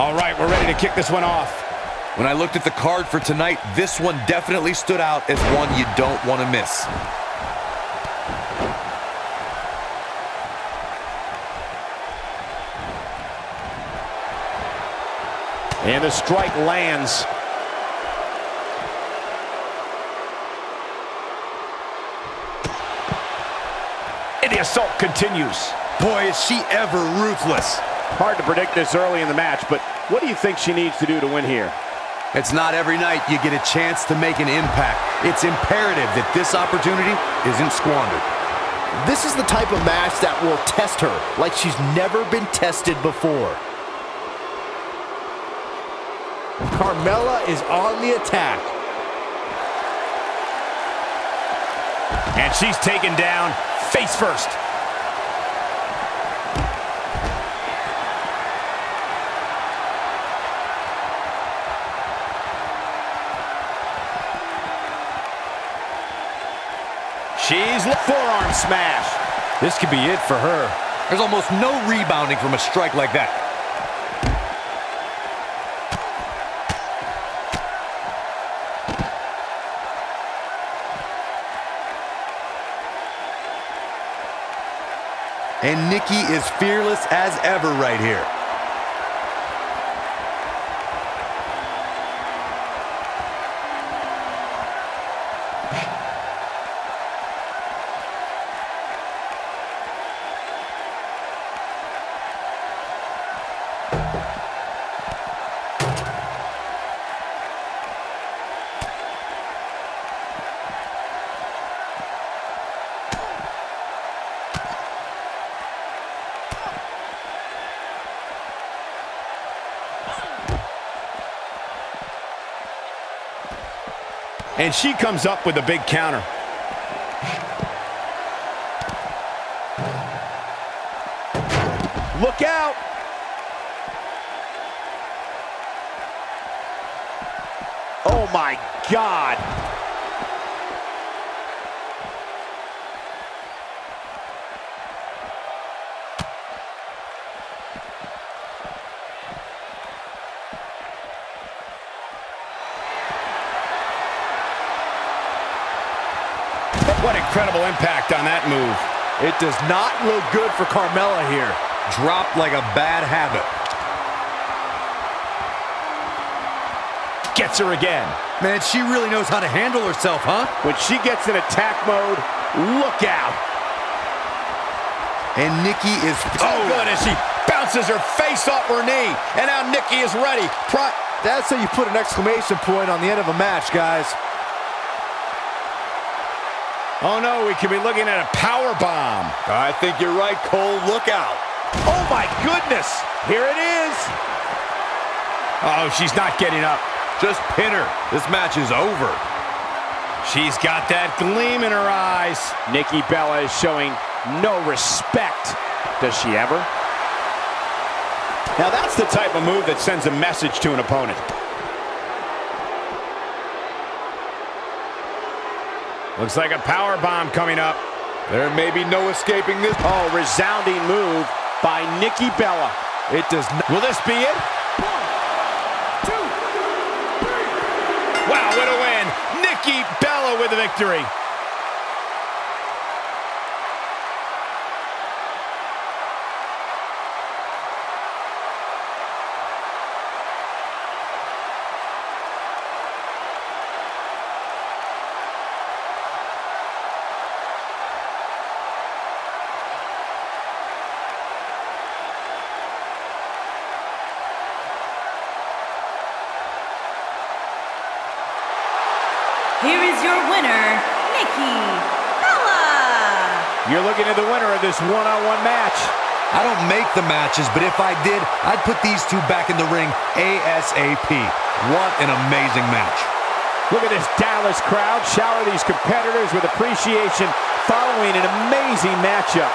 All right, we're ready to kick this one off. When I looked at the card for tonight, this one definitely stood out as one you don't want to miss. And the strike lands. And the assault continues. Boy, is she ever ruthless. Hard to predict this early in the match, but what do you think she needs to do to win here? It's not every night you get a chance to make an impact. It's imperative that this opportunity isn't squandered. This is the type of match that will test her like she's never been tested before. Carmella is on the attack. And she's taken down face first. She's forearm smash. This could be it for her. There's almost no rebounding from a strike like that. And Nikki is fearless as ever right here. And she comes up with a big counter. Look out! Oh my God! What incredible impact on that move. It does not look good for Carmella here. Dropped like a bad habit. Gets her again. Man, she really knows how to handle herself, huh? When she gets in attack mode, look out. And Nikki is... Oh, good, as she bounces her face off her knee. And now Nikki is ready. Pri That's how you put an exclamation point on the end of a match, guys. Oh no, we could be looking at a power bomb. I think you're right, Cole. Look out. Oh my goodness. Here it is. Uh oh, she's not getting up. Just pin her. This match is over. She's got that gleam in her eyes. Nikki Bella is showing no respect. Does she ever? Now that's the type of move that sends a message to an opponent. Looks like a power bomb coming up. There may be no escaping this. Oh, resounding move by Nikki Bella. It does not. Will this be it? One, two, three. Wow, what a win. Nikki Bella with the victory. Here is your winner, Nikki Bella. You're looking at the winner of this one-on-one match. I don't make the matches, but if I did, I'd put these two back in the ring ASAP. What an amazing match. Look at this Dallas crowd shower these competitors with appreciation following an amazing matchup.